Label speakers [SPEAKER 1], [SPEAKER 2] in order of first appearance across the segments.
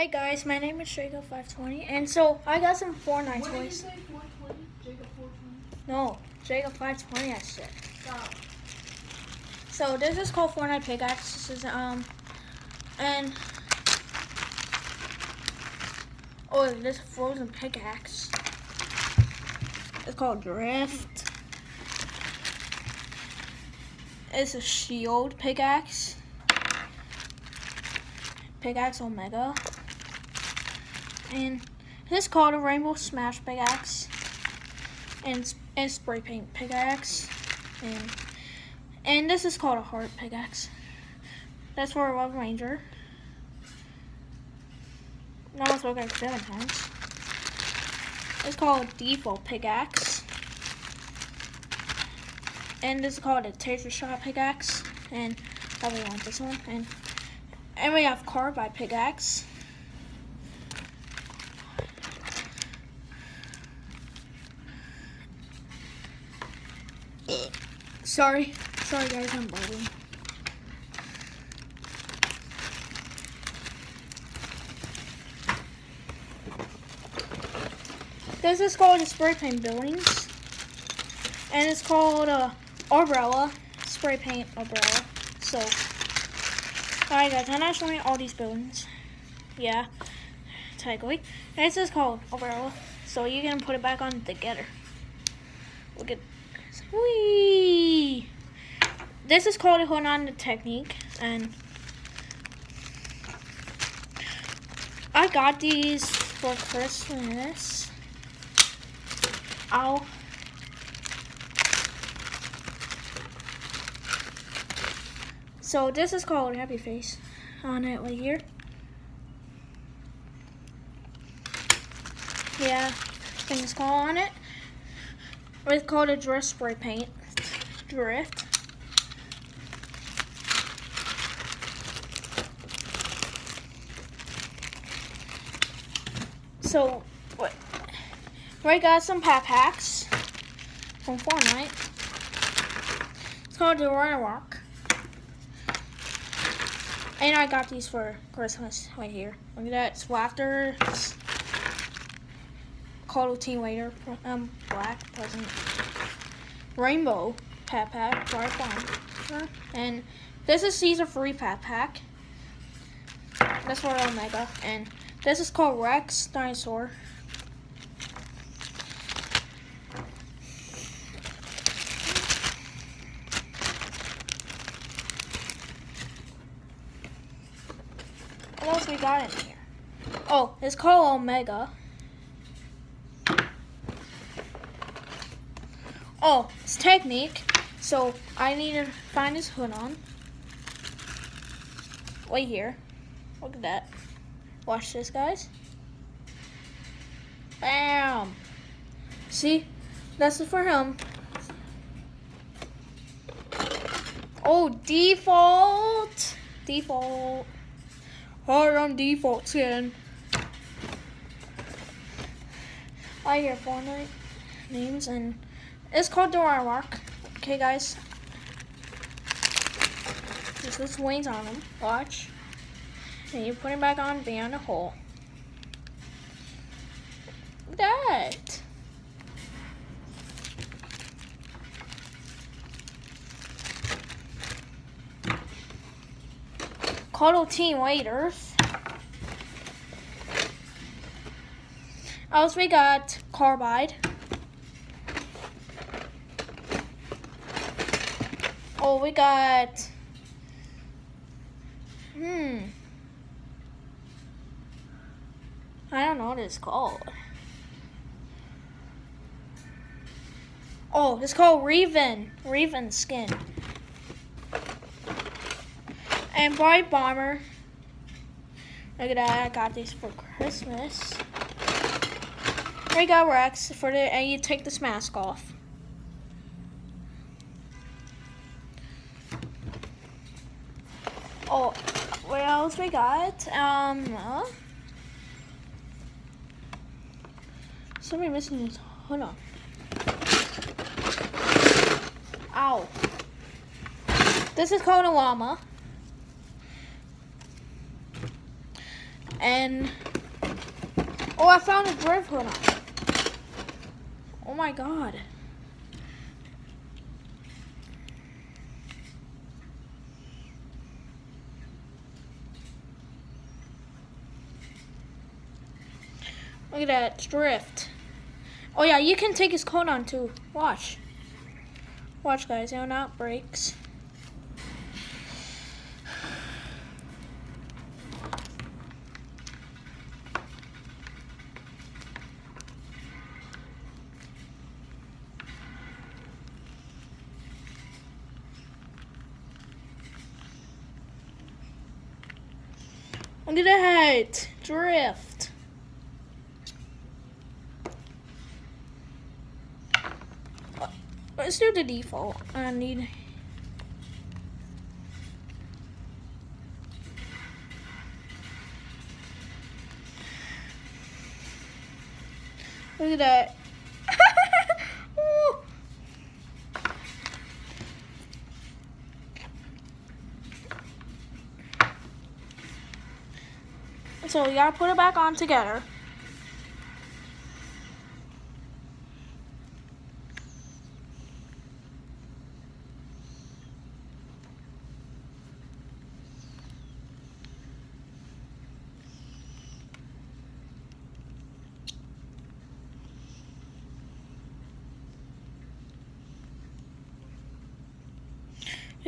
[SPEAKER 1] Hey guys, my name is Jacob520, and so I got some Fortnite
[SPEAKER 2] What did you
[SPEAKER 1] toys.
[SPEAKER 2] say? 420? Jacob 420?
[SPEAKER 1] No, Jacob520, I said.
[SPEAKER 2] Stop.
[SPEAKER 1] So this is called Fortnite pickaxe. This is um, and oh, this frozen pickaxe. It's called Drift. It's a shield pickaxe. Pickaxe Omega. And this is called a Rainbow Smash pickaxe. And, and spray paint pickaxe. And and this is called a heart pickaxe. That's for a Love Ranger. Now let's look at seven times. It's called a default pickaxe. And this is called a taser shot pickaxe. And probably want this one. And and we have carbide pickaxe. Sorry. Sorry guys, I'm biting. This is called a spray paint buildings. And it's called a umbrella spray paint umbrella. So alright guys, I'm showing all these buildings. Yeah. Technically. And this is called umbrella. So you can put it back on together. Look at Whee! This is called a the Teknique, and I got these for Christmas. Ow. So this is called Happy Face on it right here. Yeah, things called on it. It's called a drift spray paint. Drift. So, what? We got some pack packs from Fortnite. It's called the Runner Rock. And I got these for Christmas right here. Look at that. Swafters. Call Team Waiter, um, black present, rainbow pat pack, bomb, and this is Caesar free pat pack. That's for Omega, and this is called Rex Dinosaur. What else we got in here? Oh, it's called Omega. Oh, it's Teknique. So I need to find his hood on. Wait here. Look at that. Watch this, guys. Bam. See? That's it for him. Oh, default. Default. Hard on default skin. I hear Fortnite names and it's called Dora Rock. Okay, guys. Just this wings on them. Watch. And you put it back on beyond the hole. That. Cuddle Team Waiters. Oh, Else we got Carbide. Oh, we got. Hmm. I don't know what it's called. Oh, it's called Reven. Reven skin. And Brite Bomber. Look at that. I got these for Christmas. There you go, Rex. For the and you take this mask off. Oh, what else we got? Um, uh, somebody missing this. Hold on. Ow. This is called a llama. And oh, I found a drift hood on. Oh my god. Look at that drift. Oh yeah, you can take his coat on too. Watch. Watch guys, it not breaks. Look at that drift. Let's do the default. I need. Look at that. So we gotta put it back on together.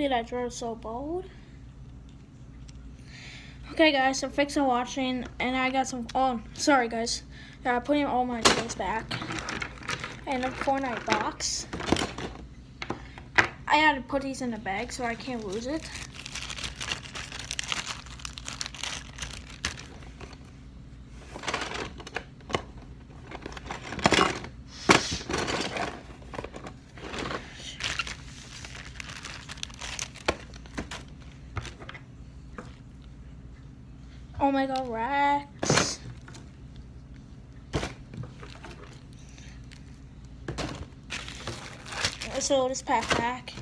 [SPEAKER 1] That drill so bold. Okay guys, so thanks for watching and I got some oh sorry guys. Yeah, I'm putting all my toys back. And a Fortnite box. I had to put these in a bag so I can't lose it. Oh my god, Rex. So this backpack,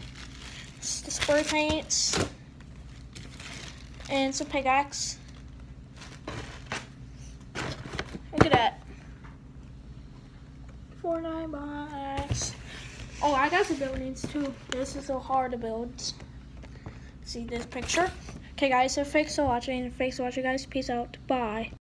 [SPEAKER 1] it's the spray paints, and some pickaxe. Look at that. Fortnite box. Oh, I got the buildings too. This is so hard to build. See this picture? Okay guys, so thanks for watching. Thanks for watching guys. Peace out. Bye.